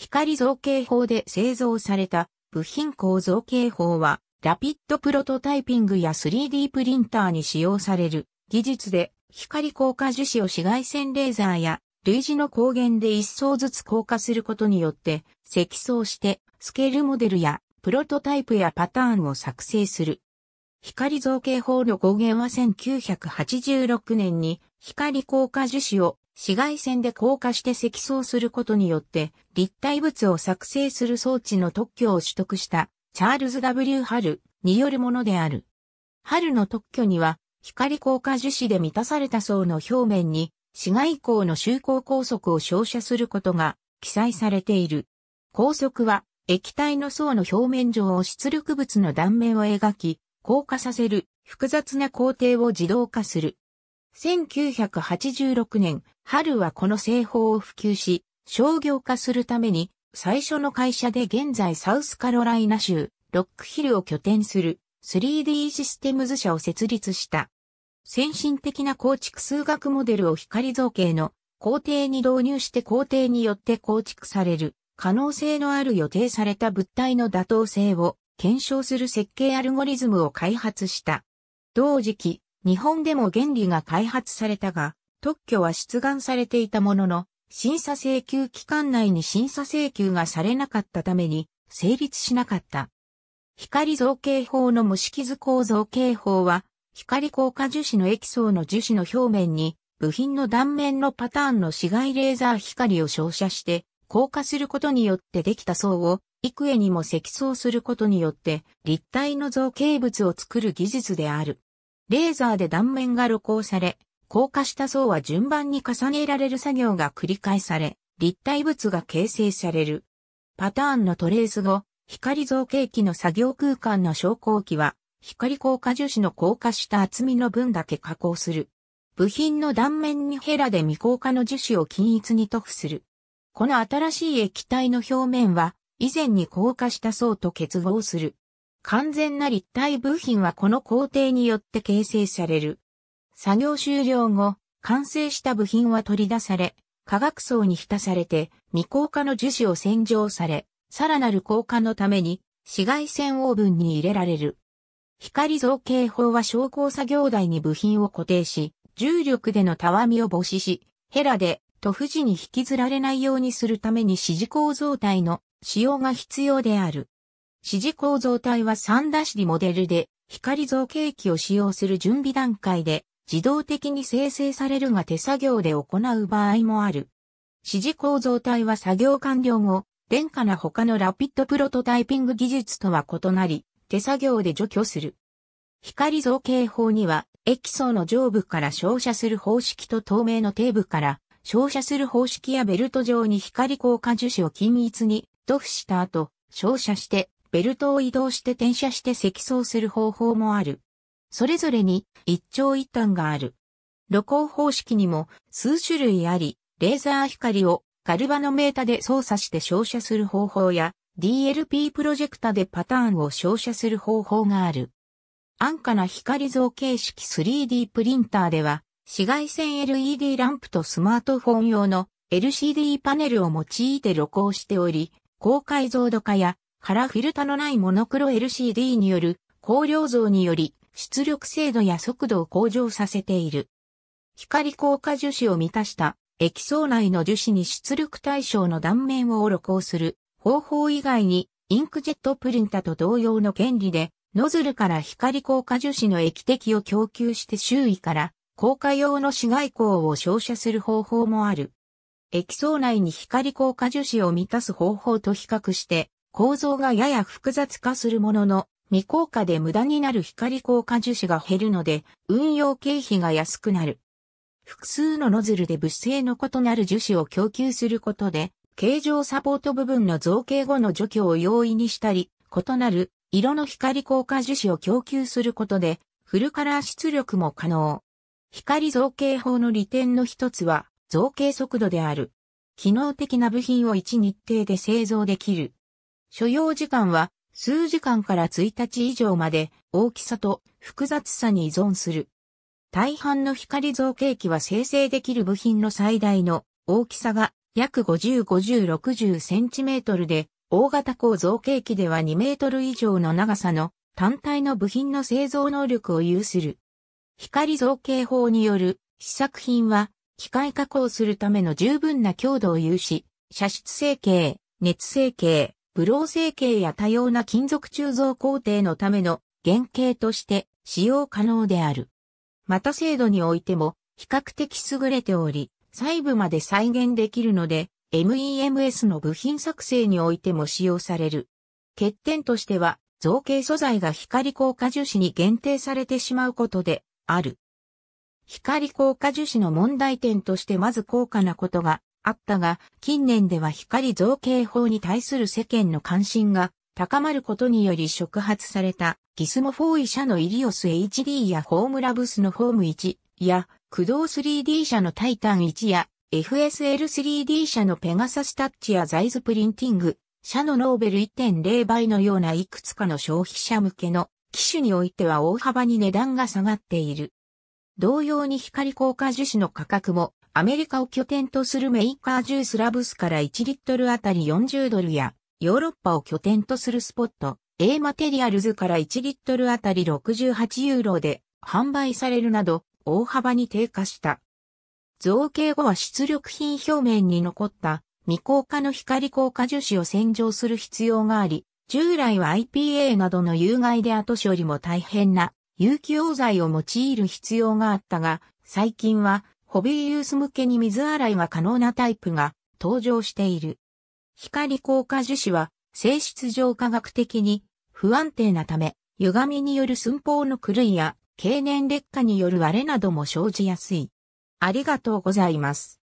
光造形法で製造された部品構造形法は、ラピッドプロトタイピングや 3D プリンターに使用される技術で、光硬化樹脂を紫外線レーザーや類似の光源で一層ずつ硬化することによって、積層してスケールモデルやプロトタイプやパターンを作成する。光造形法の語源は1986年に光硬化樹脂を紫外線で硬化して積層することによって立体物を作成する装置の特許を取得したチャールズ W. ハルによるものである。ハルの特許には光硬化樹脂で満たされた層の表面に紫外光の周光光速を照射することが記載されている。光速は液体の層の表面上を出力物の断面を描き、硬化させる複雑な工程を自動化する。1986年、春はこの製法を普及し、商業化するために、最初の会社で現在サウスカロライナ州、ロックヒルを拠点する 3D システムズ社を設立した。先進的な構築数学モデルを光造形の工程に導入して工程によって構築される可能性のある予定された物体の妥当性を検証する設計アルゴリズムを開発した。同時期、日本でも原理が開発されたが、特許は出願されていたものの、審査請求期間内に審査請求がされなかったために、成立しなかった。光造形法の無色図構造形法は、光硬化樹脂の液層の樹脂の表面に、部品の断面のパターンの紫外レーザー光を照射して、硬化することによってできた層を、幾重にも積層することによって、立体の造形物を作る技術である。レーザーで断面が露光され、硬化した層は順番に重ねられる作業が繰り返され、立体物が形成される。パターンのトレース後、光造形機の作業空間の昇降機は、光硬化樹脂の硬化した厚みの分だけ加工する。部品の断面にヘラで未硬化の樹脂を均一に塗布する。この新しい液体の表面は、以前に硬化した層と結合する。完全な立体部品はこの工程によって形成される。作業終了後、完成した部品は取り出され、化学層に浸されて未硬化の樹脂を洗浄され、さらなる硬化のために紫外線オーブンに入れられる。光造形法は昇降作業台に部品を固定し、重力でのたわみを防止し、ヘラで塗布時に引きずられないようにするために指示構造体の使用が必要である。指示構造体は3ダシリモデルで光造形機を使用する準備段階で自動的に生成されるが手作業で行う場合もある。指示構造体は作業完了後、廉価な他のラピッドプロトタイピング技術とは異なり、手作業で除去する。光造形法には、液層の上部から照射する方式と透明の底部から照射する方式やベルト上に光硬化樹脂を均一に塗布した後、照射してベルトを移動して転写して積層する方法もある。それぞれに一長一短がある。露光方式にも数種類あり、レーザー光をガルバノメータで操作して照射する方法や DLP プロジェクタでパターンを照射する方法がある。安価な光造形式 3D プリンターでは、紫外線 LED ランプとスマートフォン用の LCD パネルを用いて露光しており、高解像度化やカラフィルタのないモノクロ LCD による光量増により出力精度や速度を向上させている。光硬化樹脂を満たした液層内の樹脂に出力対象の断面を露光する方法以外に、インクジェットプリンタと同様の原理で、ノズルから光硬化樹脂の液滴を供給して周囲から硬化用の紫外光を照射する方法もある。液層内に光硬化樹脂を満たす方法と比較して、構造がやや複雑化するものの、未効果で無駄になる光硬化樹脂が減るので、運用経費が安くなる。複数のノズルで物性の異なる樹脂を供給することで、形状サポート部分の造形後の除去を容易にしたり、異なる色の光硬化樹脂を供給することで、フルカラー出力も可能。光造形法の利点の一つは、造形速度である。機能的な部品を1日程で製造できる。所要時間は、数時間から1日以上まで、大きさと複雑さに依存する。大半の光造形機は生成できる部品の最大の大きさが約 50-50-60cm で、大型鋼造形機では2メートル以上の長さの単体の部品の製造能力を有する。光造形法による試作品は機械加工するための十分な強度を有し、射出成形、熱成形、ブロー成形や多様な金属鋳造工程のための原型として使用可能である。また精度においても比較的優れており、細部まで再現できるので、MEMS の部品作成においても使用される。欠点としては、造形素材が光硬化樹脂に限定されてしまうことである。光硬化樹脂の問題点としてまず高価なことがあったが、近年では光造形法に対する世間の関心が高まることにより触発されたギスモフォーイ社のイリオス HD やホームラブスのフォーム1や駆動 3D 社のタイタン1や FSL3D 社のペガサスタッチやザイズプリンティング社のノーベル1.0倍のようないくつかの消費者向けの機種においては大幅に値段が下がっている。同様に光硬化樹脂の価格もアメリカを拠点とするメーカージュースラブスから1リットルあたり40ドルやヨーロッパを拠点とするスポット A マテリアルズから1リットルあたり68ユーロで販売されるなど大幅に低下した。造形後は出力品表面に残った未硬化の光硬化樹脂を洗浄する必要があり、従来は IPA などの有害で後処理も大変な有機溶剤を用いる必要があったが、最近はホビーユース向けに水洗いが可能なタイプが登場している。光硬化樹脂は性質上科学的に不安定なため、歪みによる寸法の狂いや経年劣化による割れなども生じやすい。ありがとうございます。